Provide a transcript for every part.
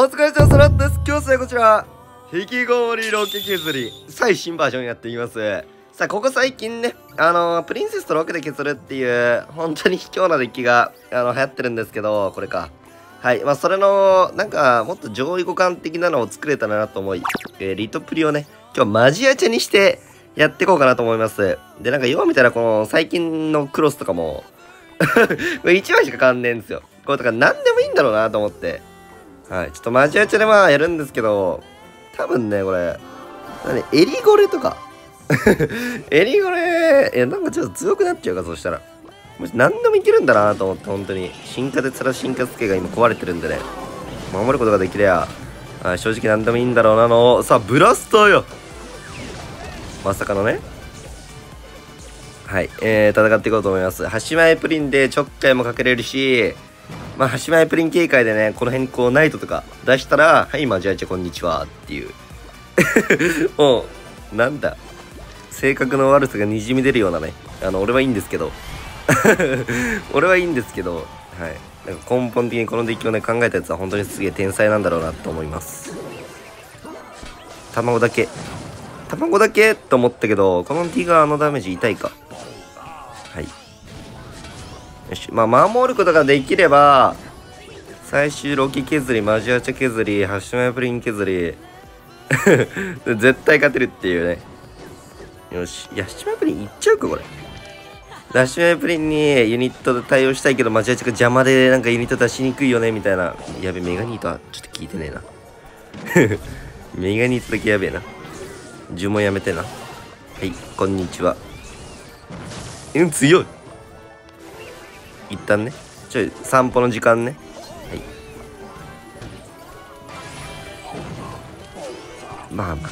お疲れ様です。今日はこちら、引きこもりロケ削り、最新バージョンやっていきます。さあ、ここ最近ね、あのー、プリンセスとロケで削るっていう、本当に卑怯なデッキが、あの、流行ってるんですけど、これか。はい。まあ、それの、なんか、もっと上位互換的なのを作れたらなと思い、えー、リトプリをね、今日マジアチェにしてやっていこうかなと思います。で、なんか、よう見たら、この、最近のクロスとかも 1枚しか変わんねえんですよ。これとか、何でもいいんだろうなと思って。はい。ちょっとマジアチェでまあ、やるんですけど、多分ね、これ、何、エリゴレとか？エリゴレ、え、なんかちょっと強くなっちゃうか、そしたら。もし何でもいけるんだなと思って、本当に。進化でつら進化付けが今壊れてるんでね。守ることができりゃ、あ正直何でもいいんだろうなの。さあ、ブラスターよまさかのね。はい、えー、戦っていこうと思います。端前プリンでちょっかいもかけれるし、まあ、端前プリン警戒でね、この辺にこう、ナイトとか出したら、はい、マジアチェこんにちはっていう。もう、なんだ。性格の悪さがにじみ出るようなね。あの俺はいいんですけど。俺はいいんですけどはい。なんか根本的にこのデッキをね考えたやつは本当にすげえ天才なんだろうなと思います。卵だけ。卵だけと思ったけどこのティガーのダメージ痛いか？よしまあ守ることができれば最終ロキ削りマジアチャ削りハッシュマイプリン削り 絶対勝てるっていうねよし。いや、七枚プリンいっちゃうか、これ。ダッシュマイプリンにユニットで対応したいけど、マジアチャが邪魔でなんかユニット出しにくいよね、みたいな。やべ、メガニートはちょっと聞いてねえな。メガニートだけやべえな。呪文やめてな。はい、こんにちは。うん、強い。一旦ね。ちょい、散歩の時間ね。はい。まあまあまあ。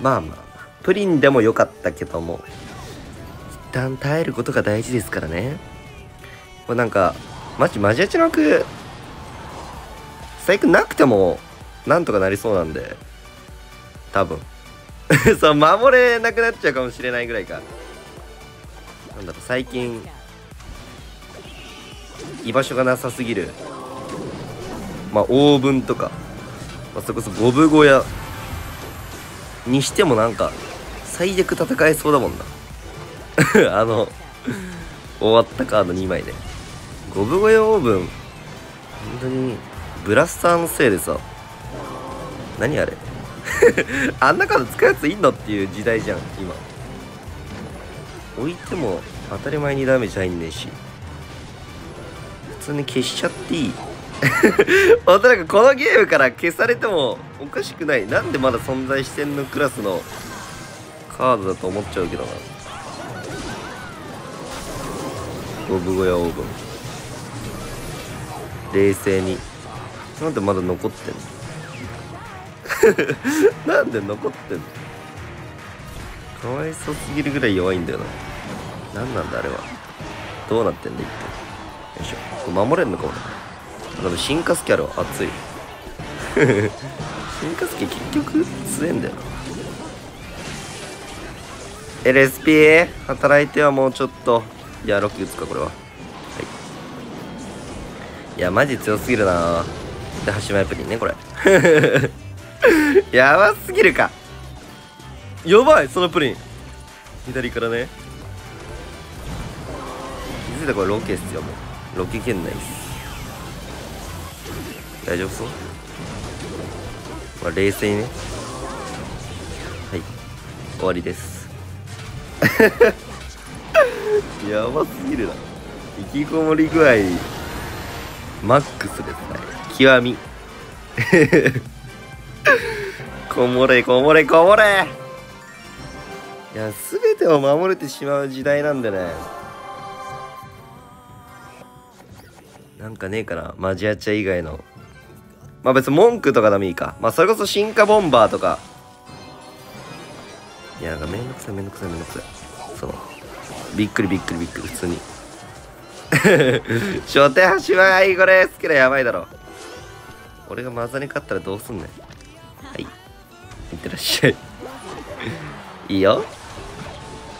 まあまあ。プリンでも良かったけども一旦耐えることが大事ですからねこれなんかマジマジアチの枠最悪なくてもなんとかなりそうなんで多分 そう守れなくなっちゃうかもしれないぐらいかなんだろう最近居場所がなさすぎる。まあオーブンとか、まあ、それこそゴブ小屋。にしてもなんか最悪戦えそうだもんな。あの終わったカード2枚で。五分超えオーブン。本当にブラスターのせいでさ。何あれ？あんなカード使うやついんのっていう時代じゃん今。置いても当たり前にダメージ入んねえし。通に消しちゃっていい？本当なんかこのゲームから消されてもおかしくない。なんでまだ存在してんのクラスのカードだと思っちゃうけどな。ゴブ小屋オーブン冷静に。なんでまだ残ってんの？なんで残ってんの？かわいそうすぎるぐらい弱いんだよな。何なんだあれは。どうなってんだ一体？よいしょ守れんのか俺。でも進化スキャルは熱い。進化スキ結局強えんだよ。な LSP 働いてはもうちょっと。いや6打つかこれは。はい。いやマジ強すぎるな。で端前プリンねこれ。やばすぎるか。やばいそのプリン。左からね。気づいたこれロケっすよもう。ロケ圏内っす。大丈夫そうまあ冷静にね。はい。終わりです。やばすぎるな。引きこもり具合マックスですね。極み。こもれこもれこもれ。いや全てを守れてしまう時代なんでねなんかねえかなマジアチャ以外の。まあ別に文句とかでもいいか。まあそれこそ進化ボンバーとか。いやなんかめんどくさいめんどくさいめんどくさい。そのびっくりびっくりびっくり普通に。初手端はいいこれ好きなやばいだろ。俺がマザに勝ったらどうすんねん。はい。いってらっしゃい。いいよ。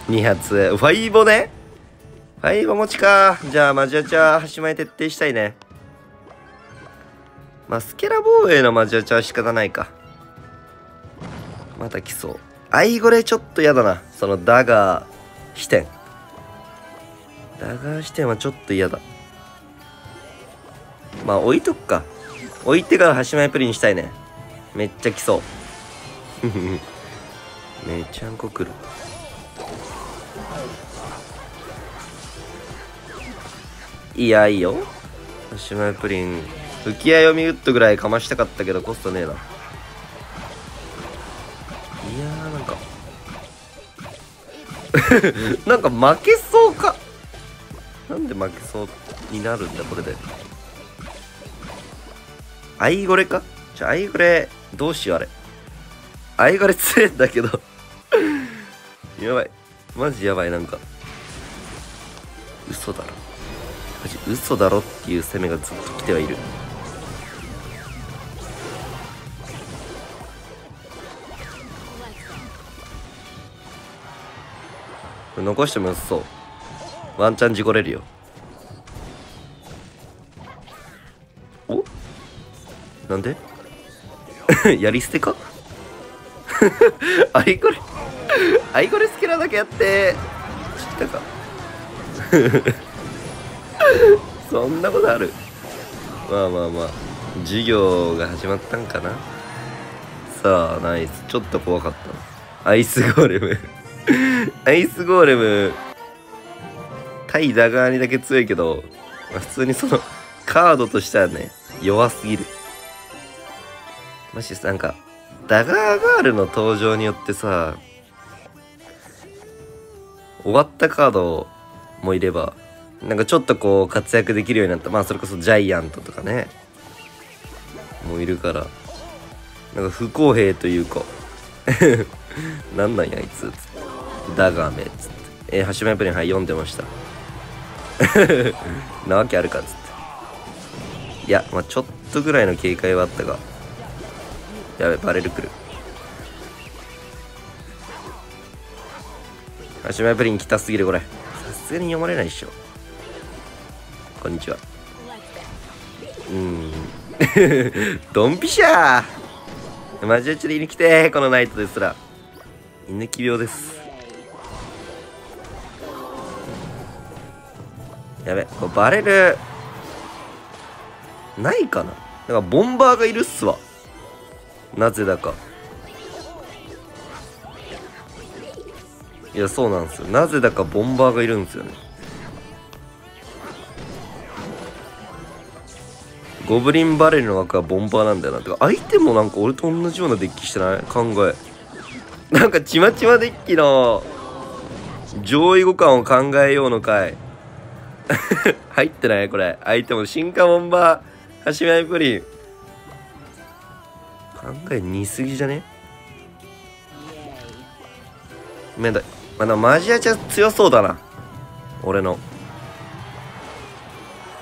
2発。ファイボね。ファイボ持ちかじゃあマジアチャ端前徹底したいねまあ、スケラ防衛のマジアチャは仕方ないか。また来そう。アイゴレちょっと嫌だな。そのダガー視点。ダガー視点はちょっと嫌だ。まあ置いとくか。置いてから端前プリンしたいね。めっちゃ来そう。めちゃんこ来る。いや、いいよ。端前プリン。吹き矢読み打っとぐらいかましたかったけどコストねえな。いやーなんか。なんか負けそうか。なんで負けそうになるんだこれで。アイゴレか？じゃあアイゴレどうしようあれ。アイゴレ強いんだけど。やばい。マジやばいなんか。嘘だろジ嘘だろっていう攻めがずっと来てはいる。残してもよさそうワンチャン事故れるよ。お？なんで？やり捨てか？あいこれ あいこれ好きなだけやって。知ったか？そんなことある？まあまあまあ授業が始まったんかな？さあナイス。ちょっと怖かった。アイスゴーレム。アイスゴーレム、対ダガーにだけ強いけど、まあ、普通にその、カードとしてはね、弱すぎる。マジなんか、ダガーガールの登場によってさ、終わったカードもいれば、なんかちょっとこう活躍できるようになった。まあそれこそジャイアントとかね、もういるから、なんか不公平というか なんなんやあいつ、つって。だがめっつって。えー、橋前プリンはい読んでました。なわけあるかっつって。いや、まあちょっとぐらいの警戒はあったが。やべ、バレるくる。橋前プリン来たすぎるこれ。さすがに読まれないっしょ。こんにちは。うん。ドンピシャーマジでちょっと犬来てこのナイトですら。犬気病です。やべこれバレルないかななんかボンバーがいるっすわなぜだかいやそうなんですよなぜだかボンバーがいるんですよねゴブリンバレルの枠はボンバーなんだよなってか相手もなんか俺と同じようなデッキしてない？考えなんかちまちまデッキの上位互換を考えようの回 入ってない？これ。相手も進化ボンバー、はしめプリン。考え似すぎじゃね？めんどい。まだマジアチャ強そうだな。俺の。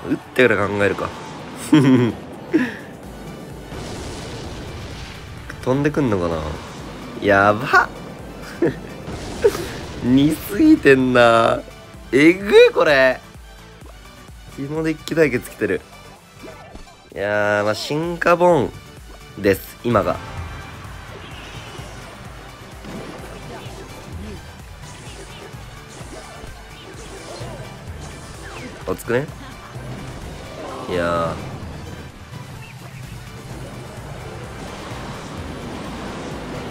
打ってから考えるか。飛んでくんのかな？やば 似すぎてんな。えぐいこれ。紐デッキ対決来てる。いや、まあ、進化ボンです、今が。おつくね？いや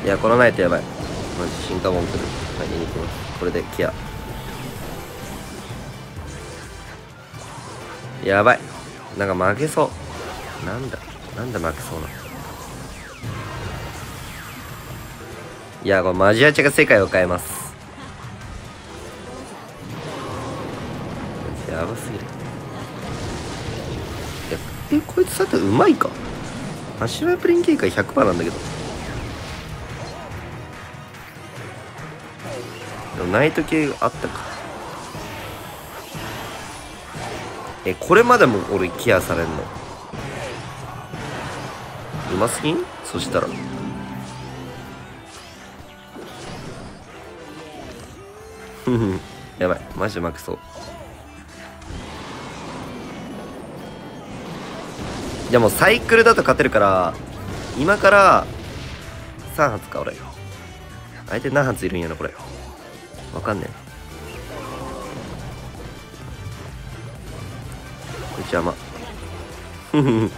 いや、このナイトやばい。マジ進化ボン来る。はい、に行きます。これでケア。やばいなんか負けそうなんだなんで負けそうないやこれマジアチャが世界を変えますやばすぎるえこいつさてうまいか足早プリン警戒100%なんだけどナイト系あったか。えこれまでも俺ケアされんの？うますぎ？んそしたら。やばい。マジで負けそういやもサイクルだと勝てるから今から3発か俺。相手何発いるんやなこれ。わかんねえ邪魔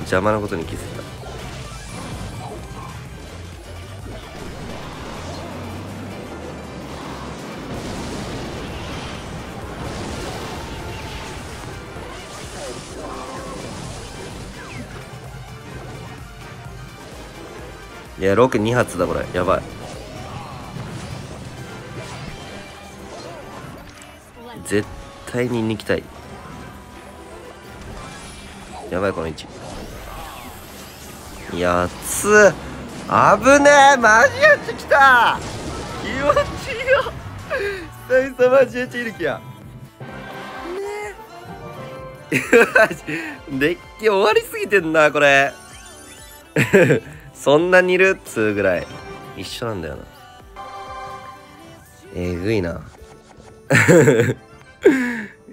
邪魔なことに気づいたいや、ロケ2発だ、これ。やばい。絶対に抜きたい。やばい、この位置。やつ危ねえマジやってきた気持ちいいよ久々マジやっている気や。ねえ。デッキ終わりすぎてんな、これ。そんなにいる？っつうぐらい一緒なんだよなえぐいな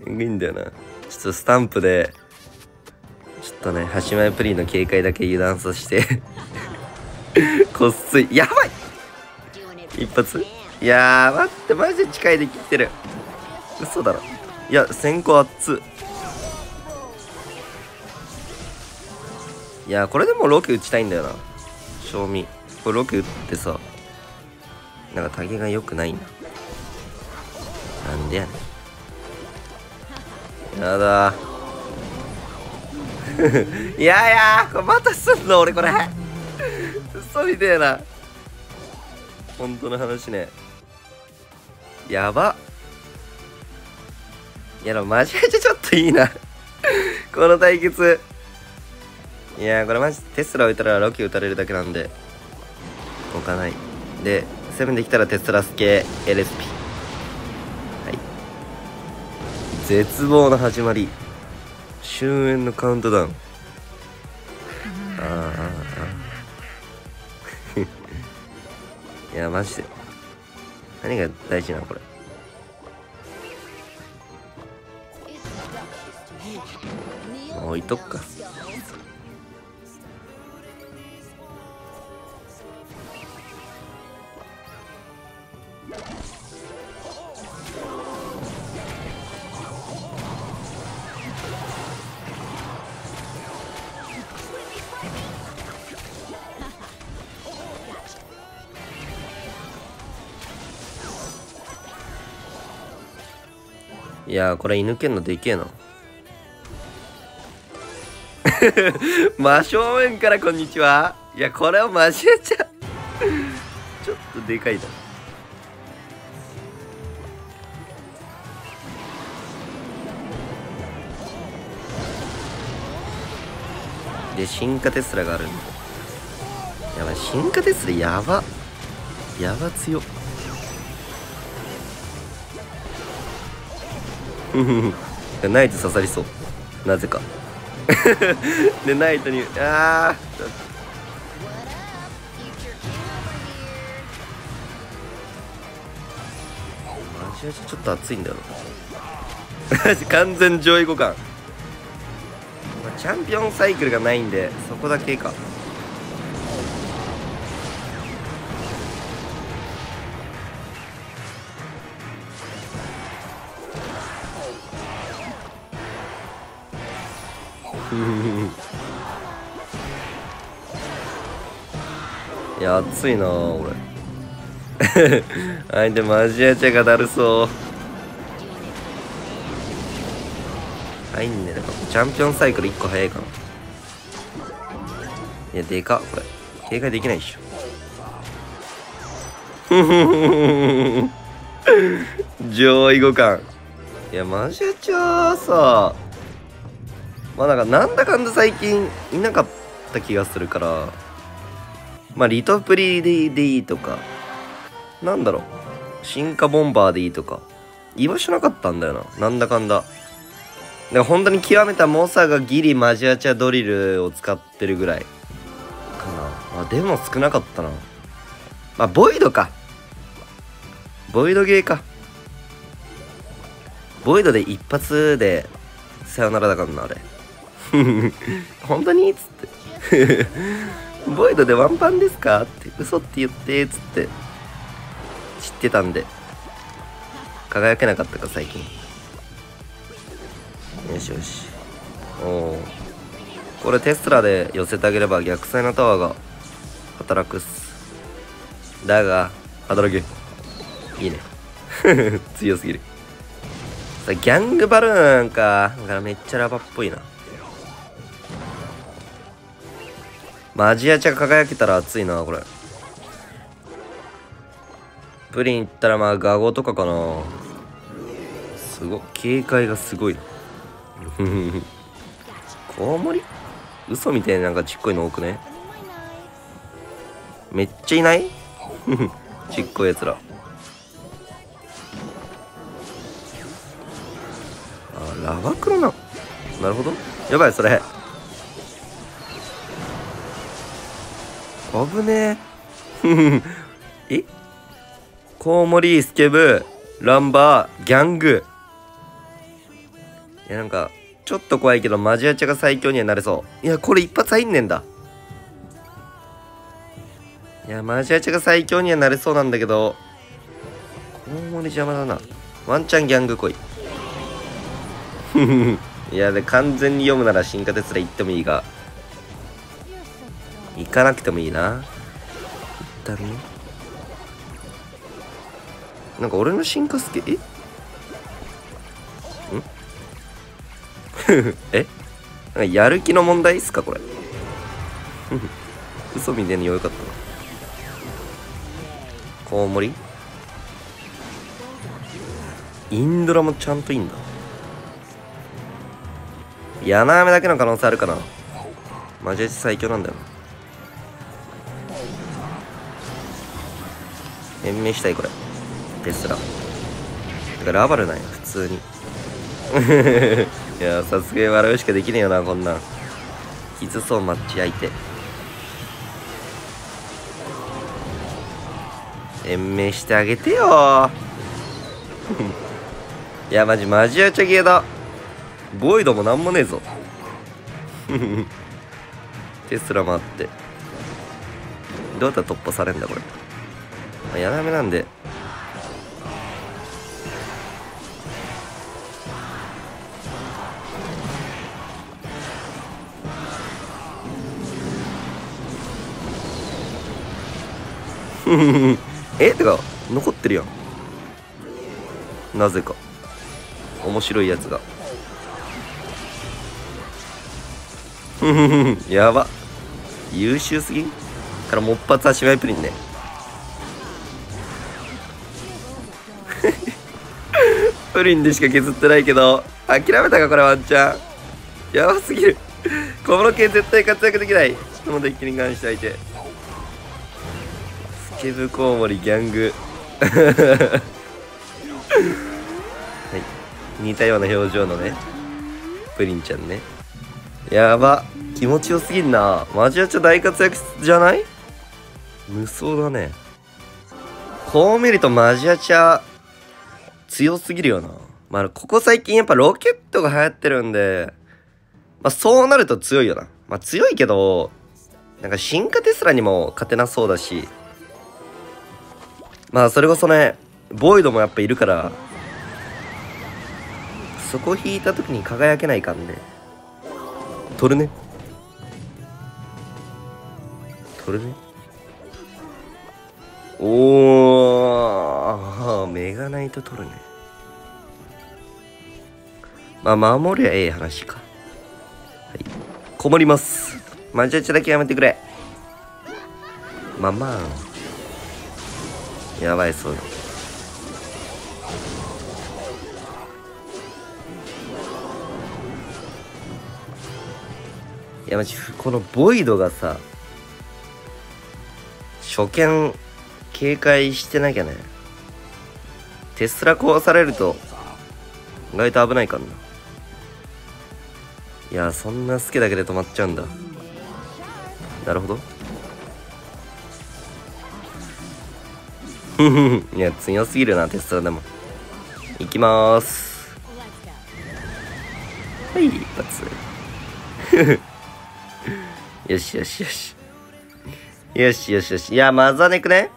えぐいんだよな。ちょっとスタンプでちょっとね端前プリンの警戒だけ油断させて。こっそりやばい！一発。いやー待ってマジで近いで切ってる。嘘だろ。いや先行熱いやこれでもロケ打ちたいんだよな。賞味。これロケ打ってさなんかタゲが良くないななんでやねん。やだ。い やいやこれまたすんの俺これ。嘘みてえな。本当の話ね。やば。いやでもマジでちょっといいな。この対決。いやこれマジテスラ置いたらロキ打たれるだけなんで置かない。でセブンできたらテスラス系 LSP 絶望の始まり。終焉のカウントダウン。ああ いやマジで。何が大事なのこれ。もう置いとくかいやこれ犬犬のでけえな。真正面からこんにちは。いやこれを間違えちゃう。ちょっとでかいな。で進化テスラがあるんだ。やばい進化テスラやば。やば強。っ ナイト刺さりそう。なぜか。でナイトにああマジマジちょっと熱いんだよな。完全上位互換。チャンピオンサイクルがないんでそこだけか。いや熱いな俺。相手マジアチャがだるそう。入んねえ。チャンピオンサイクル1個早いかな。いやでかっこれ。警戒できないっしょ。上位互換。いやマジアチャさ。まあなんかなんだかんだ最近いなかった気がするからまあリトプリでいいとかなんだろう進化ボンバーでいいとか居場所なかったんだよななんだかんだ。で本当に極めた猛者がギリマジアチャドリルを使ってるぐらいかな。あでも少なかったな。まあボイドか。ボイドゲーか。ボイドで一発でさよならだからなあれ。本当に？っつって。ボイドでワンパンですか？って。嘘って言ってっつって。知ってたんで。輝けなかったか最近。よしよし。おおこれテスラで寄せてあげれば逆サイのタワーが働くっす。だが働け。いいね。強すぎる。さギャングバルーンか。だからめっちゃラバっぽいなマジアチャ輝けたら熱いなこれ。プリンいったらまあガゴとかかな。すご警戒がすごいな。コウモリ？嘘みたいななんかちっこいの多くねめっちゃいない？ちっこいやつら。あラバクロな。なるほど。やばいそれ。危ねえ。え？コウモリスケブランバーギャング。いやなんかちょっと怖いけどマジアチャが最強にはなれそう。いやこれ一発入んねんだ。いやマジアチャが最強にはなれそうなんだけどコウモリ邪魔だな。ワンチャンギャング来い。いやで完全に読むなら進化テスラ行ってもいいが。行かなくてもいいな。一旦ねなんか俺の進化スケえ？ん？え？なんかやる気の問題っすかこれ？嘘みてえによかった。コウモリ？インドラもちゃんといいんだ。柳雨だけの可能性あるかな。マジェチ最強なんだよな。延命したいこれ。テスラ。てかラバルなんや普通に。いやさすがに笑うしかできねえよなこんなん。きつそうマッチ相手。延命してあげてよ。いやマジマジアチャゲーだボイドもなんもねえぞ。テスラもあって。どうやったら突破されんだこれ、まあ、やらめなんで。えってか残ってるやん。なぜか。面白いやつが。やば。優秀すぎん？からもっぱつはしまいプリンね。プリンでしか削ってないけど諦めたかこれワンチャン。やばすぎる。小室系絶対活躍できない。このデッキに関して相手。スケブコウモリギャング。はい。似たような表情のねプリンちゃんね。やば。気持ちよすぎんな。マジアチャ大活躍じゃない？無双だね。こう見るとマジアチャ強すぎるよな。まあここ最近やっぱロケットが流行ってるんでまあそうなると強いよな。まあ強いけどなんか進化テスラにも勝てなそうだし。まあそれこそねボイドもやっぱいるからそこ引いた時に輝けないかんね取るね。取るね。おー。メガナイト取るね。まあ守りゃええ話か。はい。こもります。マジャチだけやめてくれ。まあまあ。やばいそうだいやマジこのボイドがさ初見警戒してなきゃね。テスラ壊されると意外と危ないからな。いやそんな好きだけで止まっちゃうんだ。なるほど。いや強すぎるなテスラでも。いきまーす。はい一発よしよしよし。よしよしよし。いや、マザネクね。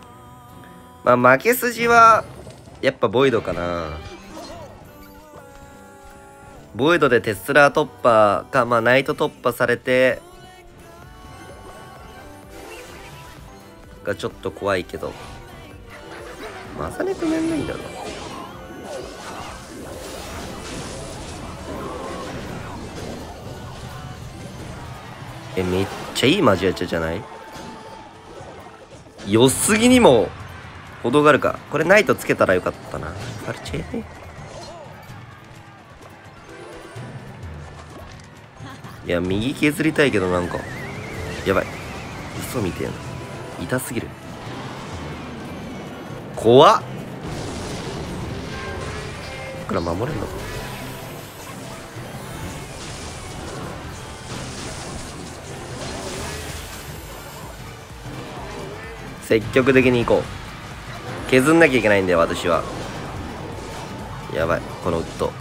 まあ、負け筋は、やっぱボイドかな。ボイドでテスラ突破か、まあ、ナイト突破されて、がちょっと怖いけど。マザネクやんないんだろ。え、めっちゃいいマジアチャじゃない？良すぎにも程があるか。これナイトつけたらよかったな。あれチェいや、右削りたいけどなんか。やばい。嘘みてえな。痛すぎる。怖っこっから守れんのか積極的に行こう削んなきゃいけないんだよ私は。やばいこのウッド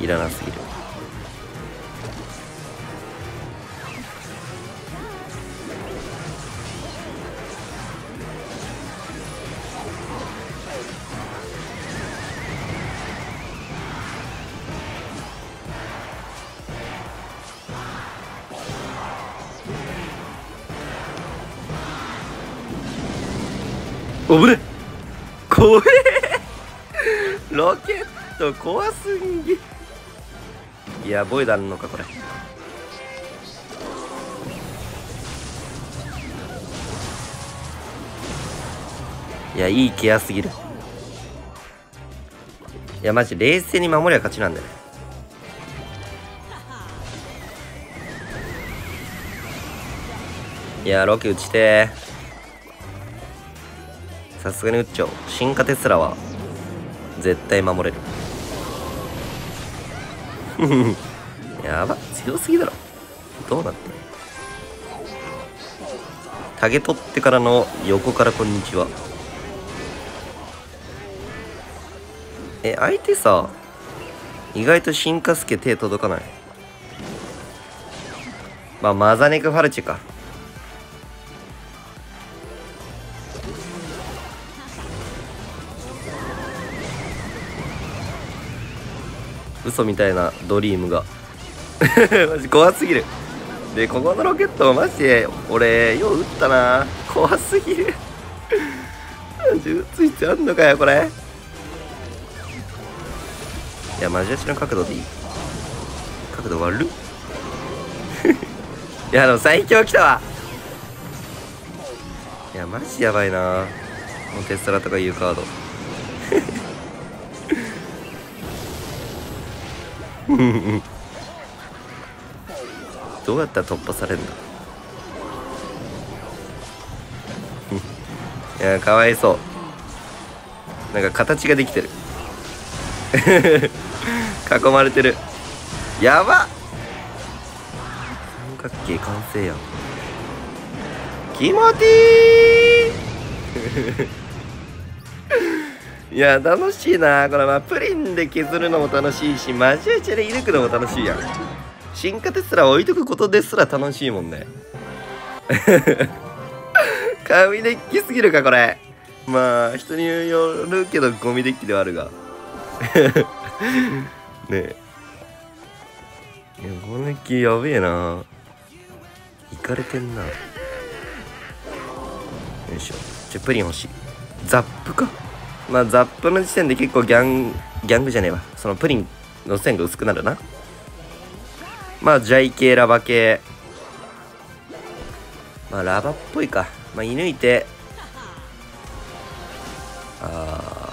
いらなすぎる。おぶね怖え。ロケット怖すぎ。いやボイドあるのかこれ。いやいいケアすぎる。いやマジ冷静に守りゃ勝ちなんだよ。ねいやロケ打ちてさすがに打っちゃおう進化テスラは絶対守れる。やば強すぎだろ。どうなってタゲ取ってからの横からこんにちは。え相手さ意外と進化スケ手届かない。まあマザネクファルチか。嘘みたいなドリームが。マジ怖すぎる。でここのロケットマジで俺よう撃ったな。怖すぎる。マジ撃つ必要あんのかよこれ。いやマジアチの角度でいい。角度悪っ。いやでも最強来たわ。いやマジやばいな。このテスラとかいうカード。どうやったら突破されるんだ いやかわいそう。なんか形ができてる。囲まれてる。やば三角形完成やん。気持ちいい！いや楽しいな。これまあプリンで削るのも楽しいしマジアチで射抜くのも楽しいやん。進化テスラ置いとくことですら楽しいもんね。神デッキすぎるかこれ。まあ人によるけどゴミデッキではあるが。ね。えいやこのデッキやべえな。いかれてんな。よいしょ。じゃプリン欲しい。ザップか。まあザップの時点で結構ギャンギャングじゃねえわ。そのプリンの線が薄くなるな。まあジャイ系ラバ系。まあラバっぽいか。まあ射抜いて。あ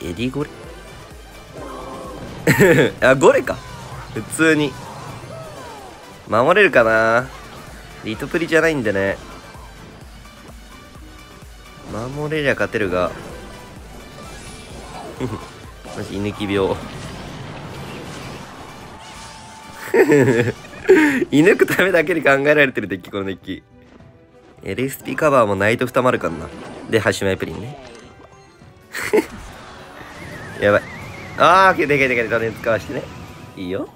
ー。エディゴレ？あゴレか。普通に。守れるかな。リトプリじゃないんでね。守れりゃ勝てるがマジ居抜き病。居抜くためだけに考えられてるデッキこのデッキ。LSP カバーもナイト二丸かんな。でハッシュマイプリンね。やばい。ああでかいでかいでかい使わしてね。いいよ。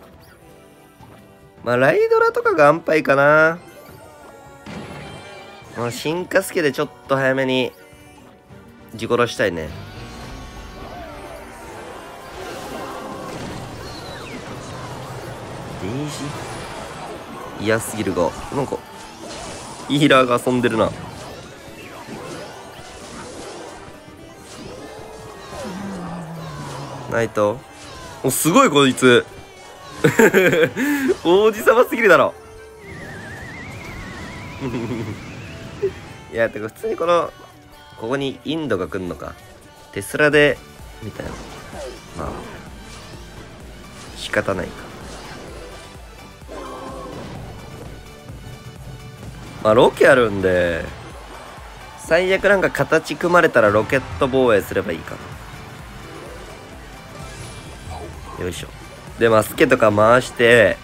まあライドラとかが安牌かな。まあ進化スケでちょっと早めに事故らしたいね。デイジ嫌すぎるがなんかイーラーが遊んでるな。ナイト。おすごいこいつ。王子様すぎるだろ。いやてか普通にこのここにインドが来んのか？テスラで？みたいな。まあ。仕方ないか。まあロケあるんで最悪なんか形組まれたらロケット防衛すればいいかな。よいしょ。でマスケとか回して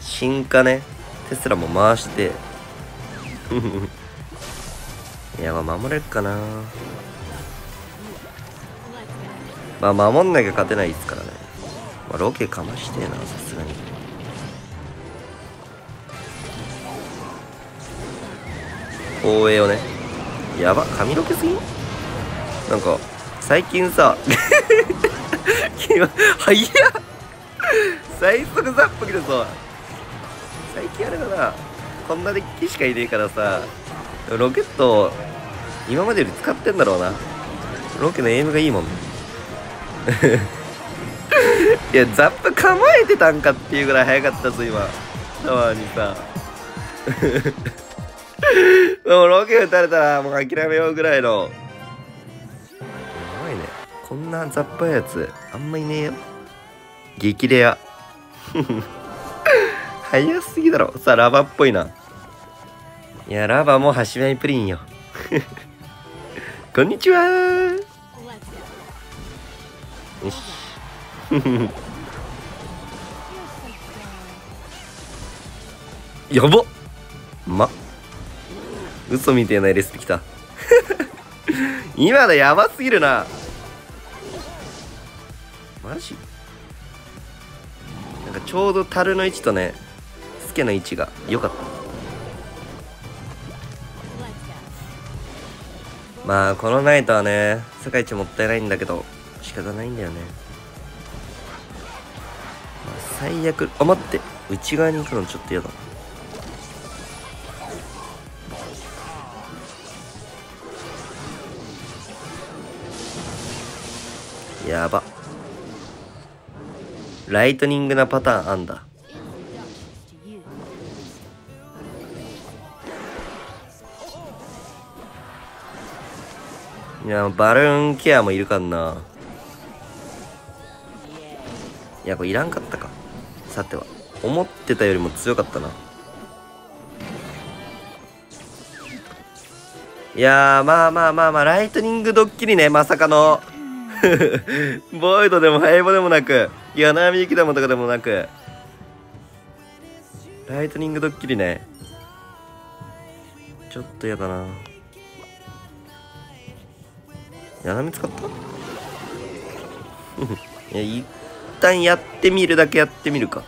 進化ね。テスラも回して。いや守れるかな。まあ守んなきゃ勝てないですからね、まあ、ロケかましてえなさすがに。防衛をね。やば髪ロケすぎ？なんか最近さ 早っ。最速ザップ来るぞ。最近あれだな。こんなデッキしかいねえからさ。ロケット今までより使ってんだろうな。ロケのエイムがいいもん いやザップ構えてたんかっていうぐらい速かったぞ今。タワーにさ。もうロケ撃たれたらもう諦めようぐらいの。やばいね。こんなザップやつあんまいねえよ。激レア。早すぎだろ。さあラバっぽいな。いやラバもはしめプリンよ。こんにちは。よし。やばま。嘘みたいな LSP きた。今のやばすぎるな。マジ？なんかちょうど樽の位置とねスケの位置が良かった。まあこのナイトはね世界一もったいないんだけど仕方ないんだよね、まあ、最悪あ待って内側に行くのちょっと嫌だやば。ライトニングなパターンあんだ。いやバルーンケアもいるかんな。いやこれいらんかったか。さては。思ってたよりも強かったな。いやまあまあまあまあライトニングドッキリねまさかの。ボイドでもハイボでもなく柳波雪玉とかでもなく。ライトニングドッキリね。ちょっと嫌だな。柳波使った？いや一旦やってみるだけやってみるか。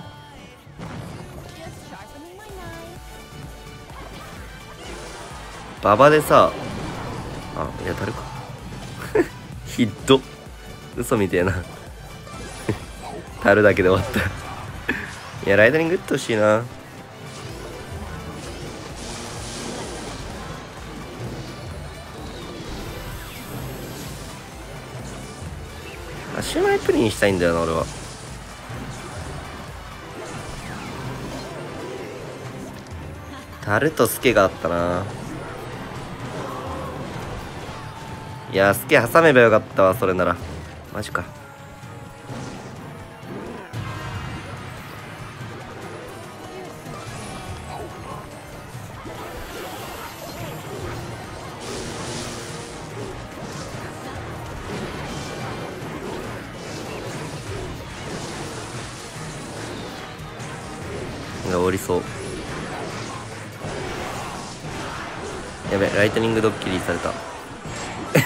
馬場でさあいやたるか。ひっど。嘘みてえな。樽だけで終わった。いやライダリング打ってほしいな。プリンしたいんだよな俺は。タルとスケがあったな。いやスケ挟めばよかったわそれなら。マジか。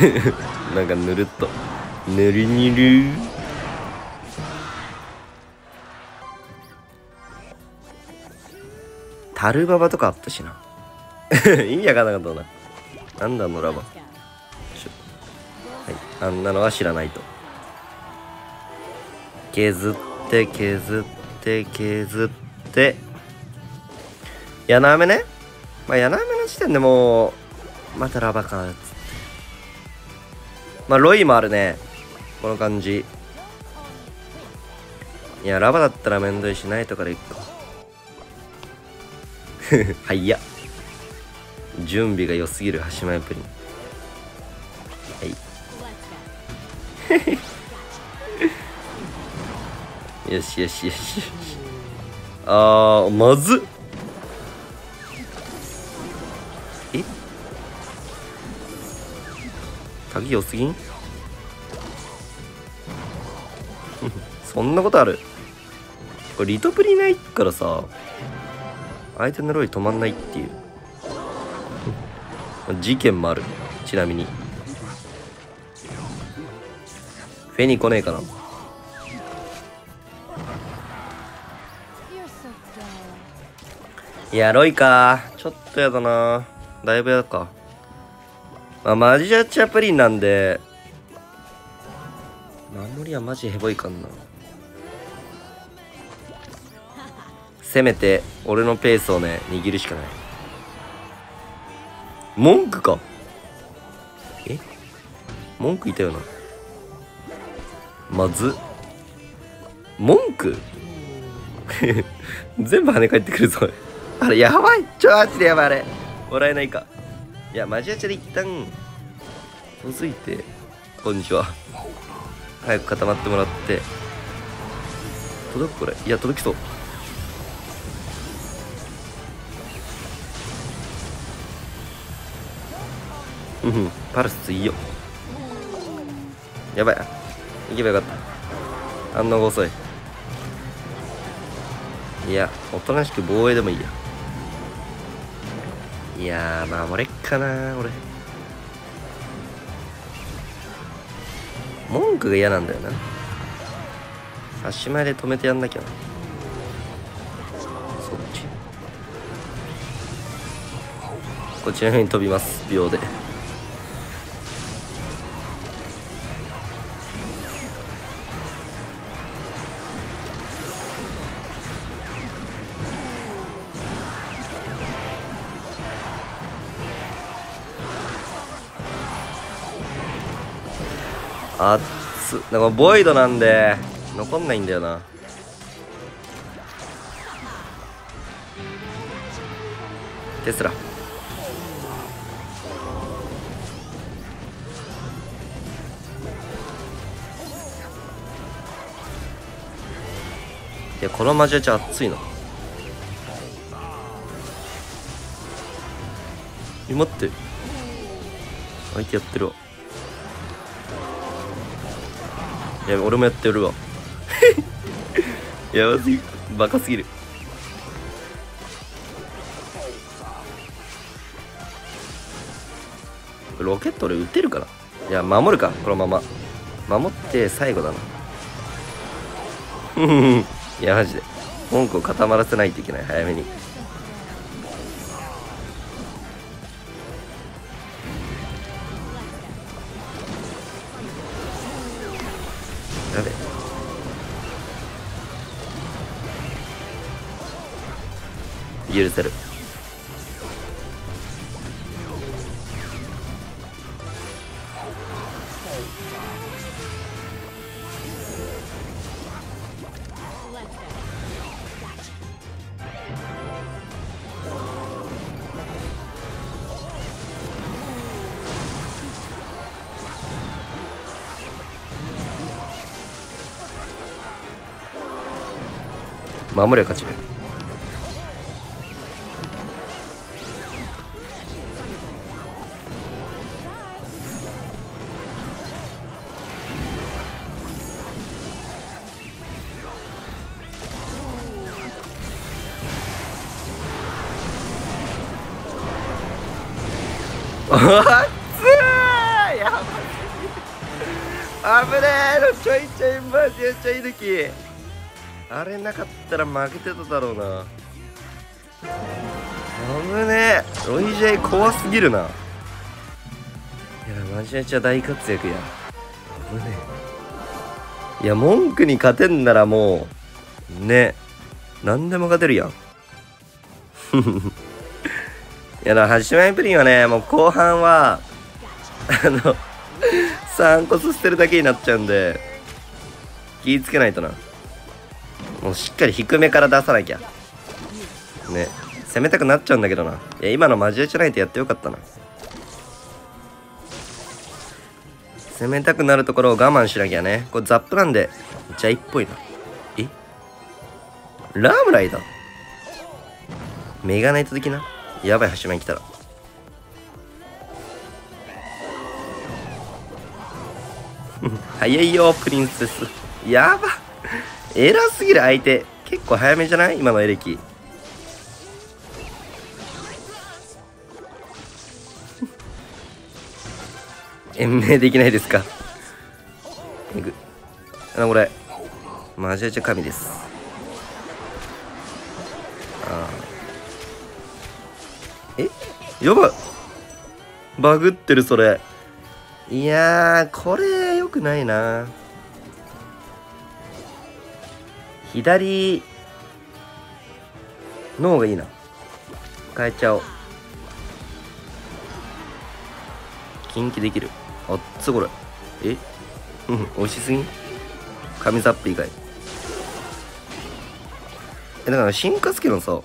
なんかぬるっと。ぬるぬる。春ババとかあったしな。意味わかんなかったな。なんだのラバ。はい。あんなのは知らないと。削って削って削って。柳雨ね。まあ柳雨の時点でもうまたラバかっつって。まあロイもあるね。この感じ。いやラバだったらめんどいしないとかでいっか。はいや準備が良すぎる端前プリン。はい。よ しよしよしよし。あーまずっ。鍵良すぎん？そんなことある？これリトプリないからさ相手のロイ止まんないっていう。事件もあるちなみに。フェニー来ねえかな。やロイか。ちょっとやだな。だいぶやだか。まあマジアチャプリンなんで守りはマジヘボいかんな。せめて俺のペースをね握るしかない。文句か？え？文句いたよな。まず？文句？全部跳ね返ってくるぞ。あれやばい。ちょマジでやばいあれ。もらえないか。いやマジアチャで一旦ほずいてこんにちは。早く固まってもらって。届くこれ。いや届きそう。うんパルスいいよ。やばい。行けばよかった。反応が遅いいやおとなしく防衛でもいいや。いやー守れっかな俺。文句が嫌なんだよな。足前で止めてやんなきゃな。そっち。こちらに飛びます秒で。あっ。つなんかボイドなんで残んないんだよな。テスラ。いやこのマジアチ熱いなえ待って。相手やってるわ。いや俺もやってるわ。やばすぎバカすぎる。ロケット俺撃てるかな？いや守るかこのまま。守って最後だな。いやマジで。文句を固まらせないといけない早めにやべ許せる。守れ勝ち。る あっつーやば危ねえ。のちょいちょいマジでちょい抜き。あれなかったら負けてただろうな。危ねえ。ロイジェイ怖すぎるな。いやマジめちゃ大活躍や。危ねえ。いや文句に勝てんならもうね。何でも勝てるやん。い やだハシマイプリンはねもう後半は あの3個捨てるだけになっちゃうんで気ぃつけないとな。もうしっかり低めから出さなきゃ。ね。攻めたくなっちゃうんだけどな。いや今のマジでじゃないとやってよかったな。攻めたくなるところを我慢しなきゃね。これザップなんでジャイっぽいなえ？ラームライだメガナイト的な？やばい橋前に来たら。早いよプリンセス。やば。偉すぎる相手。結構早めじゃない？今のエレキ。延命できないですか？えぐ。あこれ。マジアチ神です。ああえ？やばい。バグってるそれ。いやこれよくないな。左の方がいいな。変えちゃおう。近畿できる。あっつこれ。え？うん。押しすぎ？紙ザップ以外。えだから進化助のさ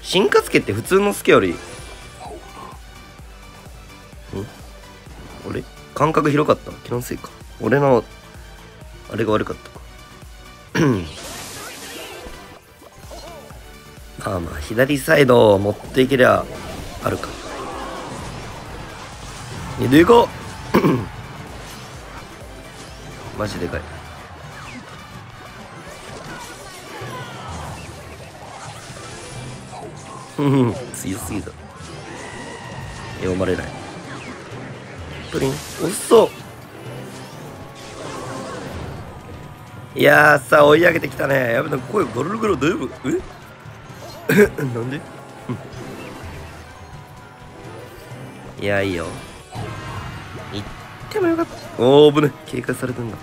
進化助って普通の助よりん？俺感覚広かった？気のせいか。俺のあれが悪かった。まあまあ左サイドを持っていけりゃあるか。でかっマジでかい。強すぎだ読まれない。プリン。おっそ。いやさあ追い上げてきたね。やべな声ゴロゴロ大丈夫え？なんで？いやいいよ。行ってもよかった。おお危ね警戒されてんだ。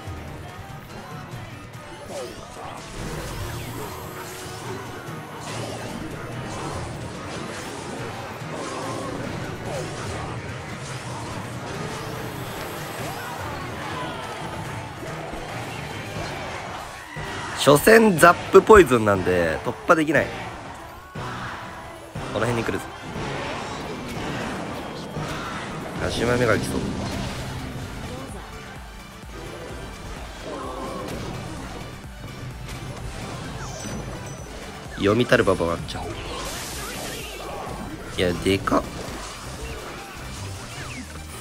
初戦ザップポイズンなんで突破できない。この辺に来るぞ。足前目が来そう。読みたるババワンちゃんいやでか。っ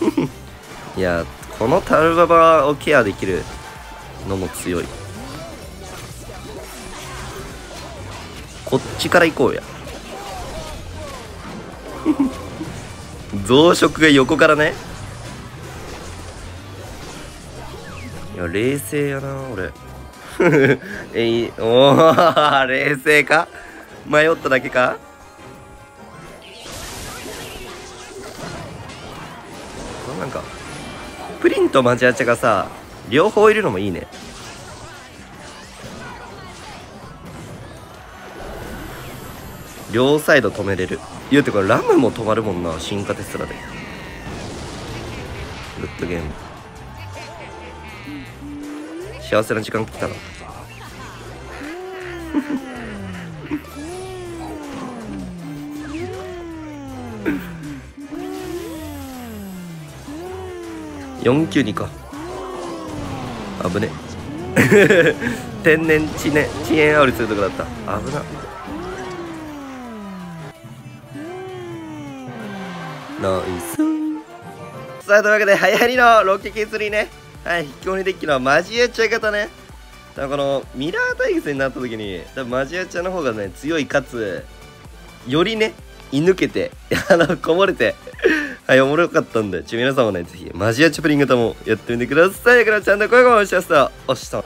いやこのタルババをケアできるのも強い。こっちから行こうや。増殖が横からね。いや冷静やな俺。えいおお冷静か？迷っただけか？なんかプリンとマジアチャがさ両方いるのもいいね。両サイド止めれる。いやてかラムも止まるもんな進化テスラで。グッドゲーム。幸せな時間来たな。492か。危ね。天然遅延遅延ありするとこだった。危な。っナイスさあというわけで流行りのロッケ削りね。はい引き込みデッキのマジアチャ型ね。多分このミラー対決になった時に多分マジアチャの方がね強いかつよりね射抜けてあの こもれてはいおもろかったんでちょ皆さんもねぜひマジアチャプリン型もやってみてください。からちゃんと声がおしやすた押した